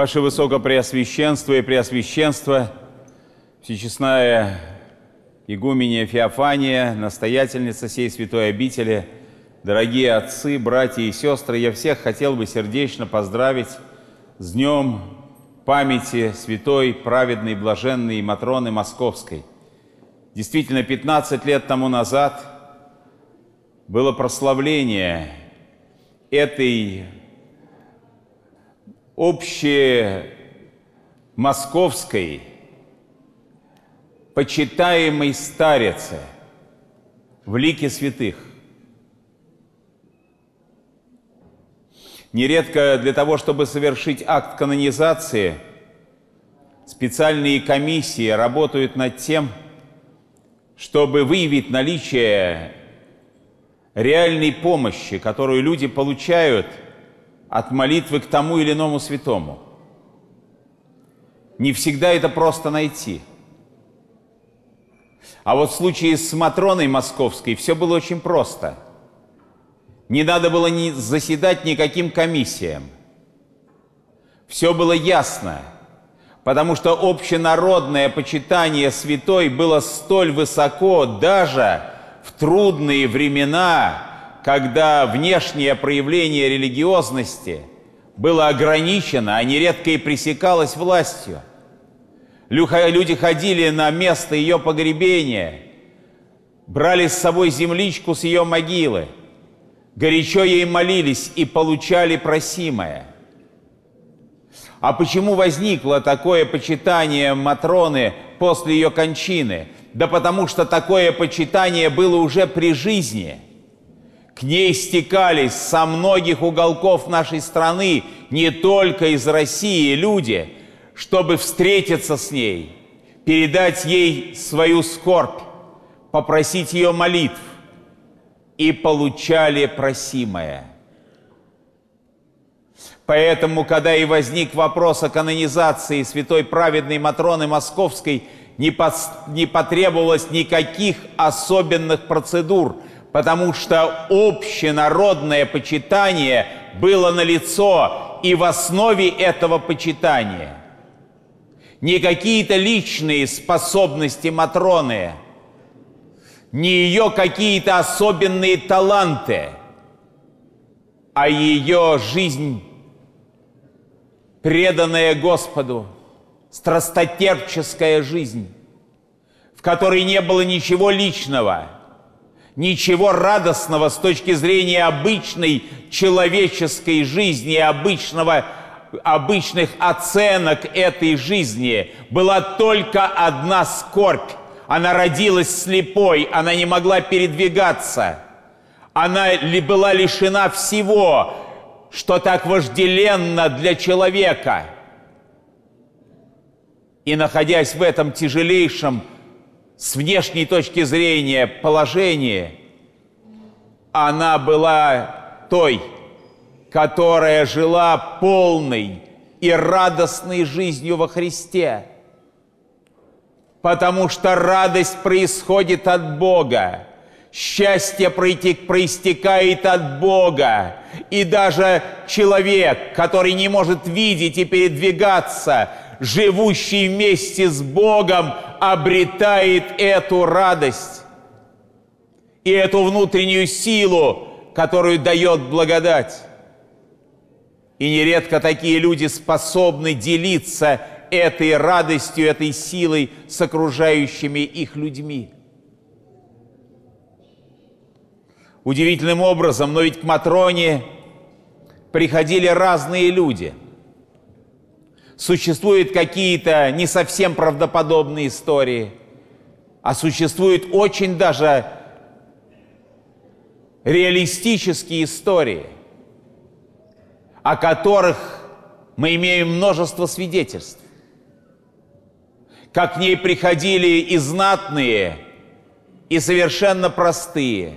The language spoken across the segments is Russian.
Ваше Высокопреосвященство и Преосвященство, Всечестная Игуменья Феофания, настоятельница сей святой обители, дорогие отцы, братья и сестры, я всех хотел бы сердечно поздравить с Днем памяти святой, праведной, блаженной Матроны Московской. Действительно, 15 лет тому назад было прославление этой общей московской почитаемой старице в лике святых. Нередко для того, чтобы совершить акт канонизации, специальные комиссии работают над тем, чтобы выявить наличие реальной помощи, которую люди получают от молитвы к тому или иному святому. Не всегда это просто найти. А вот в случае с Матроной Московской все было очень просто. Не надо было ни заседать никаким комиссиям. Все было ясно, потому что общенародное почитание святой было столь высоко даже в трудные времена, когда внешнее проявление религиозности было ограничено, а нередко и пресекалось властью. Люди ходили на место ее погребения, брали с собой земличку с ее могилы, горячо ей молились и получали просимое. А почему возникло такое почитание Матроны после ее кончины? Да потому что такое почитание было уже при жизни. К ней стекались со многих уголков нашей страны, не только из России, люди, чтобы встретиться с ней, передать ей свою скорбь, попросить ее молитв, и получали просимое. Поэтому, когда и возник вопрос о канонизации святой праведной Матроны Московской – не, пос, не потребовалось никаких особенных процедур, потому что общенародное почитание было налицо и в основе этого почитания. Не какие-то личные способности Матроны, не ее какие-то особенные таланты, а ее жизнь, преданная Господу – страстотерпческая жизнь, в которой не было ничего личного, ничего радостного с точки зрения обычной человеческой жизни, обычного, обычных оценок этой жизни. Была только одна скорбь. Она родилась слепой, она не могла передвигаться. Она была лишена всего, что так вожделенно для человека – и находясь в этом тяжелейшем с внешней точки зрения положении, она была той, которая жила полной и радостной жизнью во Христе. Потому что радость происходит от Бога, счастье проистекает от Бога. И даже человек, который не может видеть и передвигаться, живущий вместе с Богом, обретает эту радость и эту внутреннюю силу, которую дает благодать. И нередко такие люди способны делиться этой радостью, этой силой с окружающими их людьми. Удивительным образом, но ведь к Матроне приходили разные люди – существуют какие-то не совсем правдоподобные истории, а существуют очень даже реалистические истории, о которых мы имеем множество свидетельств. Как к ней приходили и знатные, и совершенно простые,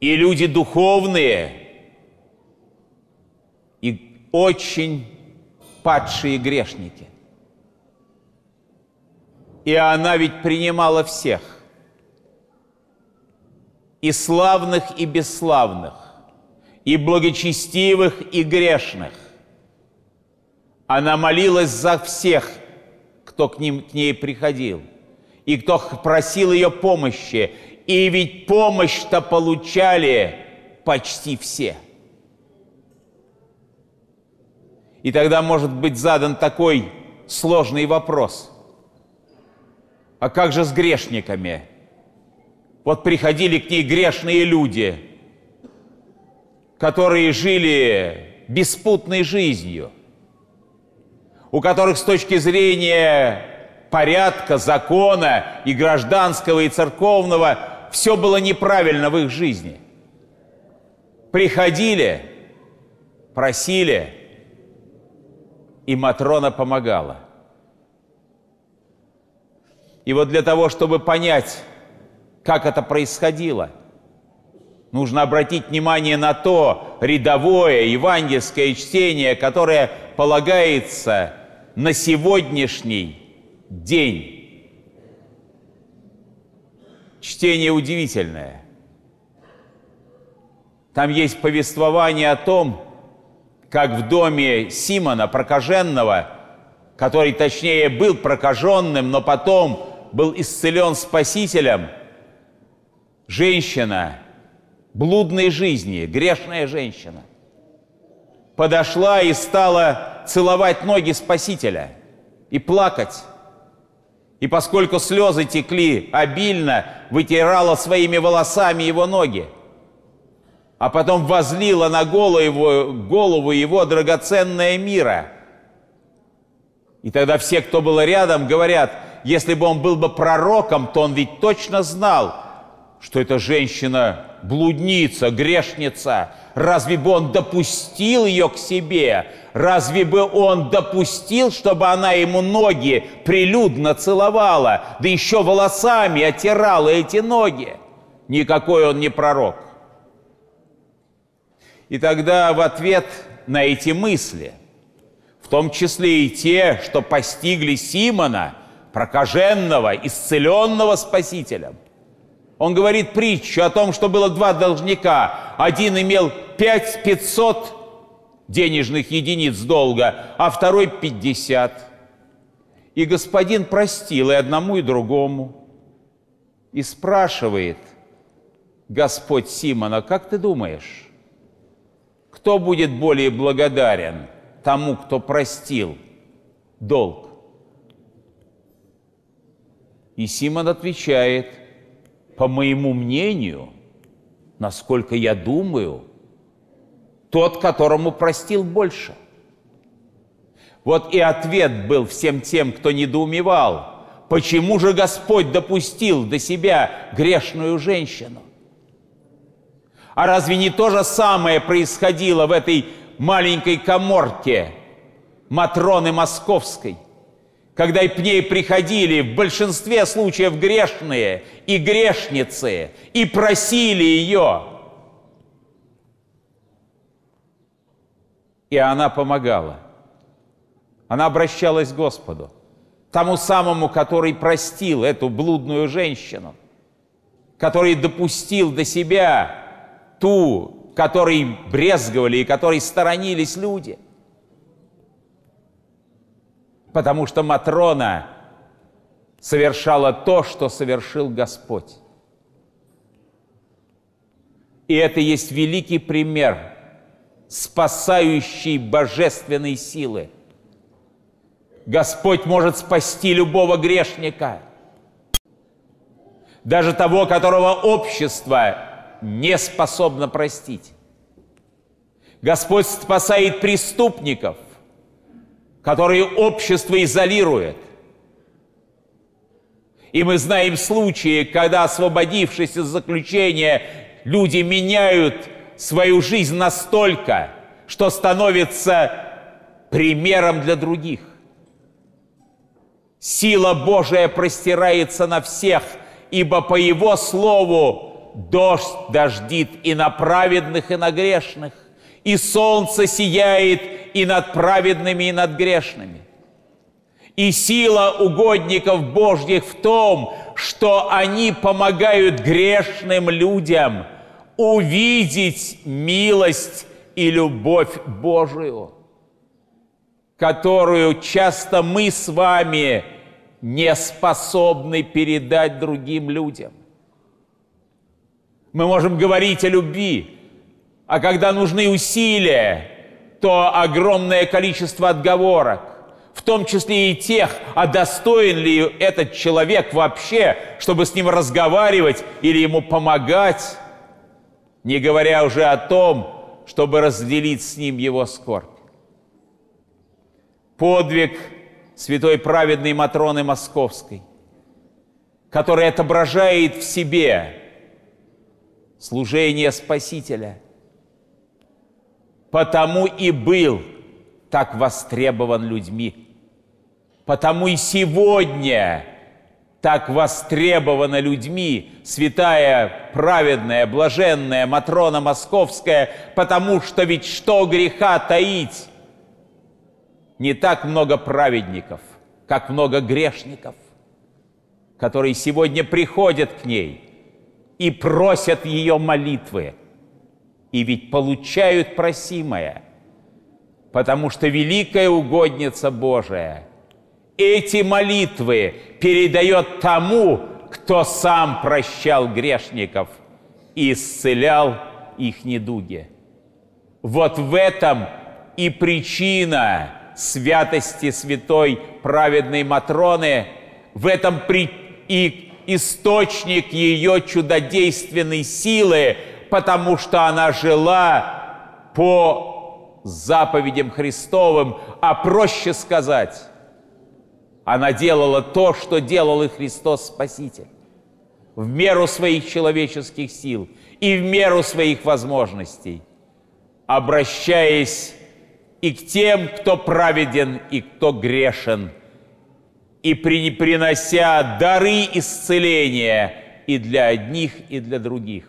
и люди духовные, и очень падшие грешники. И она ведь принимала всех, и славных, и бесславных, и благочестивых, и грешных. Она молилась за всех, кто к, ним, к ней приходил, и кто просил ее помощи. И ведь помощь-то получали почти все. И тогда может быть задан такой сложный вопрос. А как же с грешниками? Вот приходили к ней грешные люди, которые жили беспутной жизнью, у которых с точки зрения порядка, закона и гражданского, и церковного все было неправильно в их жизни. Приходили, просили, и Матрона помогала. И вот для того, чтобы понять, как это происходило. Нужно обратить внимание на то рядовое евангельское чтение, которое полагается на сегодняшний день. Чтение удивительное. Там есть повествование о том, как в доме Симона прокаженного, который точнее был прокаженным, но потом был исцелен Спасителем – женщина блудной жизни, грешная женщина, подошла и стала целовать ноги Спасителя и плакать. И поскольку слезы текли обильно, вытирала своими волосами его ноги, а потом возлила на голову его, голову его драгоценное мира. И тогда все, кто был рядом, говорят, если бы он был бы пророком, то он ведь точно знал – что эта женщина блудница, грешница. Разве бы он допустил ее к себе? Разве бы он допустил, чтобы она ему ноги прилюдно целовала, да еще волосами оттирала эти ноги? Никакой он не пророк. И тогда в ответ на эти мысли, в том числе и те, что постигли Симона, прокаженного, исцеленного Спасителем – он говорит притчу о том, что было два должника. Один имел пять пятьсот денежных единиц долга, а второй пятьдесят. И господин простил и одному, и другому. И спрашивает Господь Симона, как ты думаешь, кто будет более благодарен тому, кто простил долг? И Симон отвечает – по моему мнению, насколько я думаю, тот, которому простил больше. Вот и ответ был всем тем, кто недоумевал, почему же Господь допустил до себя грешную женщину. А разве не то же самое происходило в этой маленькой коморке Матроны Московской – когда к ней приходили в большинстве случаев грешные и грешницы, и просили ее. И она помогала. Она обращалась к Господу, тому самому, который простил эту блудную женщину, который допустил до себя ту, которой брезговали и которой сторонились люди – потому что Матрона совершала то, что совершил Господь. И это есть великий пример спасающей божественной силы. Господь может спасти любого грешника, даже того, которого общество не способно простить. Господь спасает преступников, которые общество изолирует. И мы знаем случаи, когда, освободившись из заключения, люди меняют свою жизнь настолько, что становятся примером для других. Сила Божия простирается на всех, ибо по Его слову дождь дождит и на праведных, и на грешных, и солнце сияет и над праведными, и над грешными. И сила угодников Божьих в том, что они помогают грешным людям увидеть милость и любовь Божию. которую часто мы с вами не способны передать другим людям. Мы можем говорить о любви, а когда нужны усилия, то огромное количество отговорок, в том числе и тех, а достоин ли этот человек вообще, чтобы с ним разговаривать или ему помогать, не говоря уже о том, чтобы разделить с ним его скорбь. Подвиг святой праведной Матроны Московской, который отображает в себе служение Спасителя, потому и был так востребован людьми, потому и сегодня так востребована людьми. Святая, праведная, блаженная Матрона Московская, потому что ведь что греха таить? Не так много праведников, как много грешников, которые сегодня приходят к ней и просят ее молитвы, и ведь получают просимое, потому что великая угодница Божия эти молитвы передает тому, кто сам прощал грешников и исцелял их недуги. Вот в этом и причина святости святой праведной Матроны, в этом и источник ее чудодейственной силы, потому что она жила по заповедям Христовым, а проще сказать, она делала то, что делал и Христос Спаситель. В меру своих человеческих сил и в меру своих возможностей, обращаясь и к тем, кто праведен и кто грешен, и при, принося дары исцеления и для одних, и для других.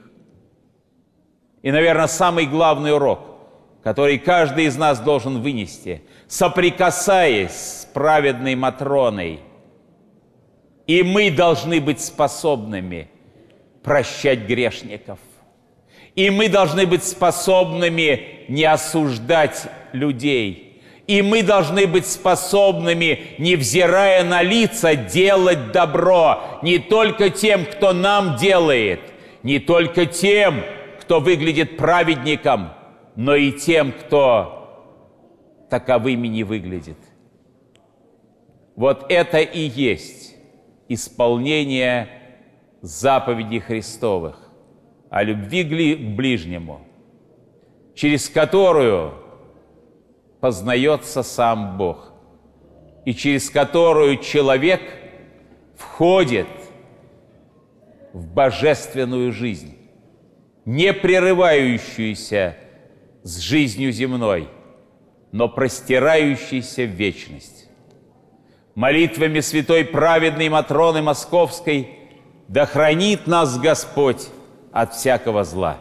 И, наверное, самый главный урок, который каждый из нас должен вынести, соприкасаясь с праведной Матроной, и мы должны быть способными прощать грешников. И мы должны быть способными не осуждать людей. И мы должны быть способными, невзирая на лица, делать добро не только тем, кто нам делает, не только тем, кто выглядит праведником, но и тем, кто таковыми не выглядит. Вот это и есть исполнение заповедей Христовых о любви к ближнему, через которую познается сам Бог, и через которую человек входит в божественную жизнь, не прерывающуюся с жизнью земной, но простирающейся в вечность. Молитвами святой праведной Матроны Московской да хранит нас Господь от всякого зла.